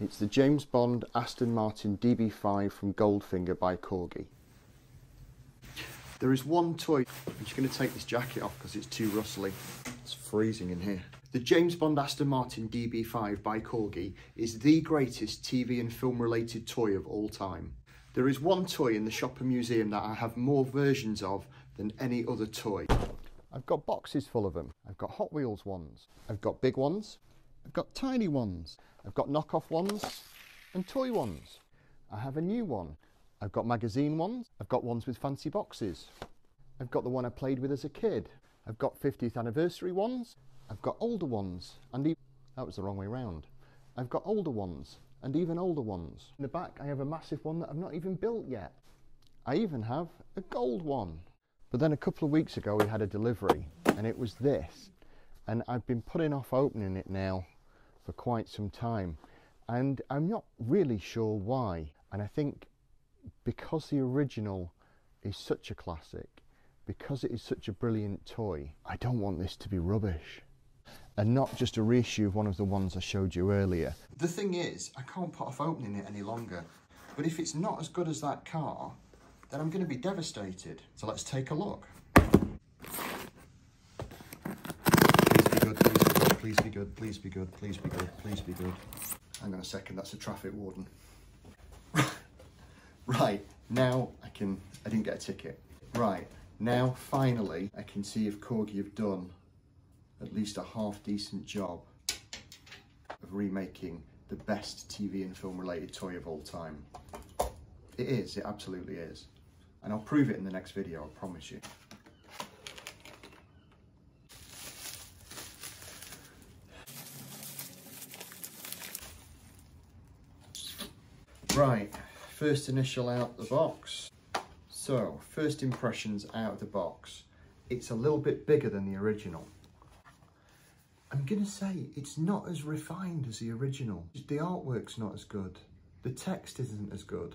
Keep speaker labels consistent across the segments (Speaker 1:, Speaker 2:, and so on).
Speaker 1: It's the James Bond Aston Martin DB5 from Goldfinger by Corgi. There is one toy. I'm just going to take this jacket off because it's too rustly. It's freezing in here. The James Bond Aston Martin DB5 by Corgi is the greatest TV and film related toy of all time. There is one toy in the Shopper Museum that I have more versions of than any other toy. I've got boxes full of them. I've got Hot Wheels ones. I've got big ones. I've got tiny ones. I've got knockoff ones and toy ones. I have a new one. I've got magazine ones. I've got ones with fancy boxes. I've got the one I played with as a kid. I've got 50th anniversary ones. I've got older ones. And e that was the wrong way round. I've got older ones and even older ones. In the back, I have a massive one that I've not even built yet. I even have a gold one. But then a couple of weeks ago, we had a delivery and it was this. And I've been putting off opening it now for quite some time. And I'm not really sure why. And I think because the original is such a classic, because it is such a brilliant toy, I don't want this to be rubbish and not just a reissue of one of the ones I showed you earlier. The thing is, I can't put off opening it any longer. But if it's not as good as that car, then I'm going to be devastated. So let's take a look. Please be good, please be good, please be good, please be good. Hang on a second, that's a traffic warden. right, now I can, I didn't get a ticket. Right, now finally I can see if Corgi have done at least a half decent job of remaking the best TV and film related toy of all time. It is, it absolutely is. And I'll prove it in the next video, I promise you. Right, first initial out the box. So, first impressions out of the box. It's a little bit bigger than the original. I'm going to say it's not as refined as the original. The artwork's not as good. The text isn't as good.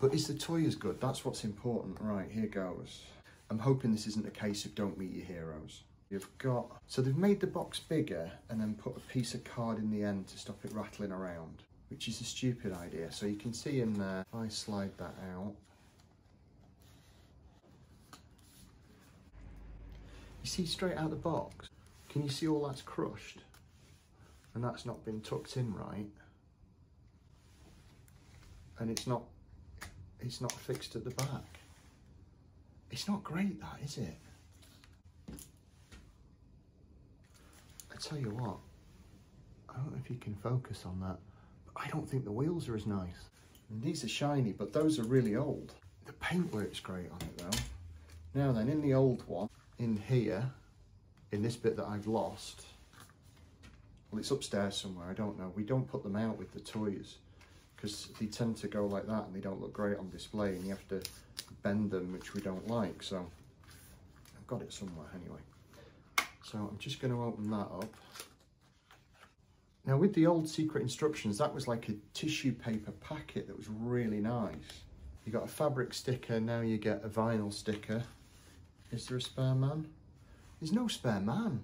Speaker 1: But is the toy as good? That's what's important. Right, here goes. I'm hoping this isn't a case of don't meet your heroes. You've got, so they've made the box bigger and then put a piece of card in the end to stop it rattling around, which is a stupid idea. So you can see in there, if I slide that out, you see straight out the box, can you see all that's crushed? And that's not been tucked in right. And it's not, it's not fixed at the back. It's not great that, is it? I tell you what, I don't know if you can focus on that, I don't think the wheels are as nice. And these are shiny, but those are really old. The paintwork's great on it though. Now then, in the old one, in here, in this bit that I've lost, well, it's upstairs somewhere, I don't know. We don't put them out with the toys because they tend to go like that and they don't look great on display and you have to bend them, which we don't like. So I've got it somewhere anyway. So I'm just going to open that up. Now with the old secret instructions, that was like a tissue paper packet that was really nice. You got a fabric sticker, now you get a vinyl sticker. Is there a spare man? There's no spare man.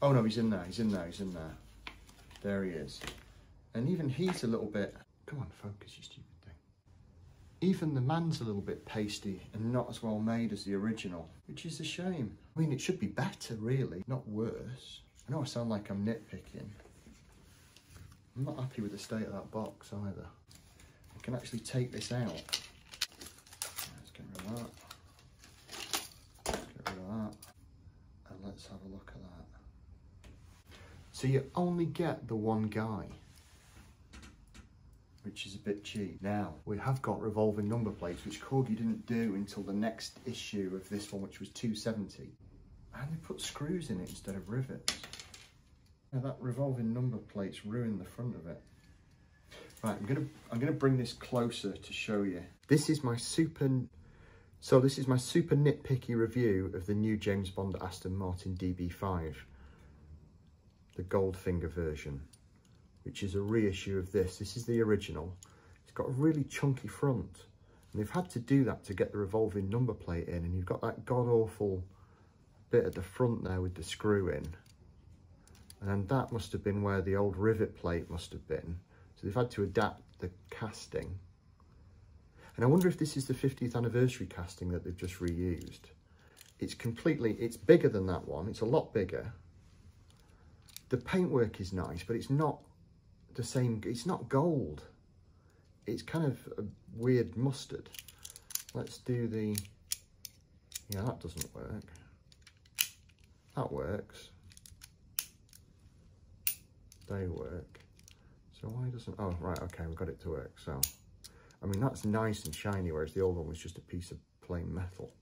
Speaker 1: Oh no, he's in there, he's in there, he's in there. There he is. And even he's a little bit, come on, focus, you stupid thing. Even the man's a little bit pasty and not as well made as the original, which is a shame. I mean, it should be better, really, not worse. I know I sound like I'm nitpicking. I'm not happy with the state of that box either. I can actually take this out. Let's get rid of that. let's have a look at that. So you only get the one guy, which is a bit cheap. Now, we have got revolving number plates, which Corgi didn't do until the next issue of this one, which was 270. And they put screws in it instead of rivets. Now that revolving number plate's ruined the front of it. Right, I'm gonna I'm gonna bring this closer to show you. This is my super so this is my super nitpicky review of the new James Bond Aston Martin DB5, the Goldfinger version, which is a reissue of this. This is the original. It's got a really chunky front, and they've had to do that to get the revolving number plate in, and you've got that god-awful bit at the front there with the screw in. And that must have been where the old rivet plate must have been. So they've had to adapt the casting. And I wonder if this is the 50th anniversary casting that they've just reused. It's completely, it's bigger than that one. It's a lot bigger. The paintwork is nice, but it's not the same, it's not gold. It's kind of a weird mustard. Let's do the, yeah, that doesn't work. That works. They work. So why doesn't, oh, right, okay, we've got it to work. So, I mean, that's nice and shiny, whereas the old one was just a piece of plain metal.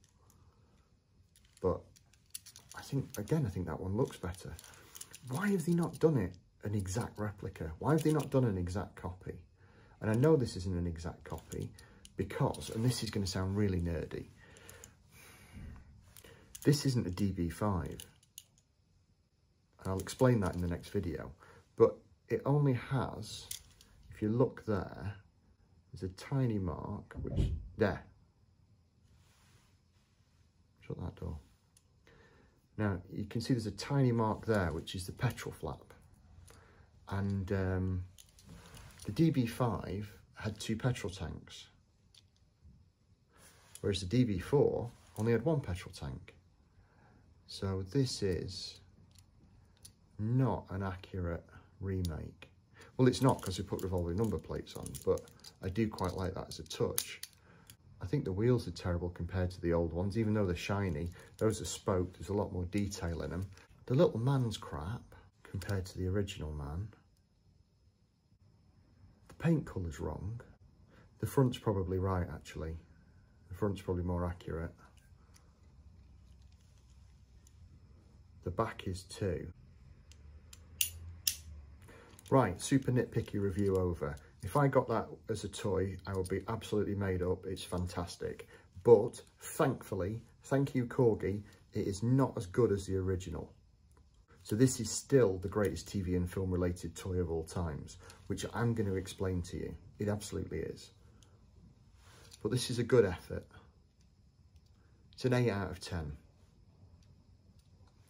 Speaker 1: But I think, again, I think that one looks better. Why have they not done it an exact replica? Why have they not done an exact copy? And I know this isn't an exact copy because, and this is going to sound really nerdy, this isn't a DB5. And I'll explain that in the next video. But it only has, if you look there, there's a tiny mark, which, there. Shut that door. Now, you can see there's a tiny mark there, which is the petrol flap. And um, the DB5 had two petrol tanks, whereas the DB4 only had one petrol tank. So this is not an accurate remake. Well, it's not because we put revolving number plates on, but I do quite like that as a touch. I think the wheels are terrible compared to the old ones, even though they're shiny. Those are spoke, there's a lot more detail in them. The little man's crap compared to the original man. The paint colour's wrong. The front's probably right, actually. The front's probably more accurate. The back is too. Right, super nitpicky review over. If I got that as a toy, I would be absolutely made up. It's fantastic. But thankfully, thank you Corgi, it is not as good as the original. So this is still the greatest TV and film related toy of all times, which I'm going to explain to you. It absolutely is. But this is a good effort. It's an 8 out of 10.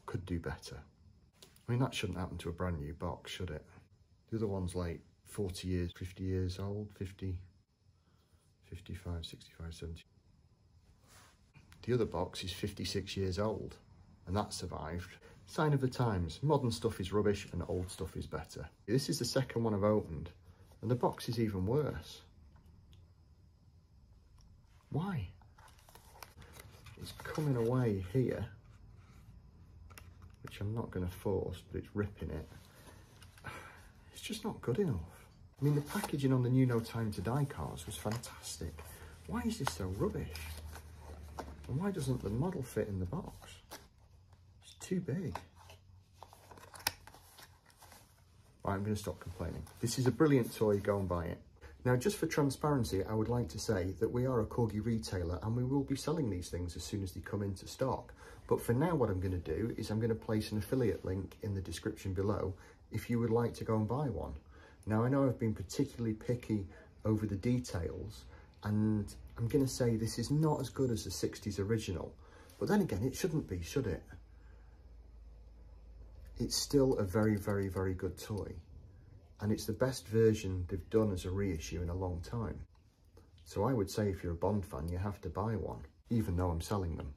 Speaker 1: Could do better. I mean, that shouldn't happen to a brand new box, should it? The other one's like 40 years, 50 years old, 50, 55, 65, 70. The other box is 56 years old and that survived. Sign of the times, modern stuff is rubbish and old stuff is better. This is the second one I've opened and the box is even worse. Why? It's coming away here, which I'm not going to force, but it's ripping it just not good enough. I mean, the packaging on the new No Time to Die cars was fantastic. Why is this so rubbish? And why doesn't the model fit in the box? It's too big. Right, I'm going to stop complaining. This is a brilliant toy, go and buy it. Now, just for transparency, I would like to say that we are a Corgi retailer and we will be selling these things as soon as they come into stock. But for now, what I'm going to do is I'm going to place an affiliate link in the description below if you would like to go and buy one. Now, I know I've been particularly picky over the details, and I'm going to say this is not as good as the 60s original. But then again, it shouldn't be, should it? It's still a very, very, very good toy. And it's the best version they've done as a reissue in a long time. So I would say if you're a Bond fan, you have to buy one, even though I'm selling them.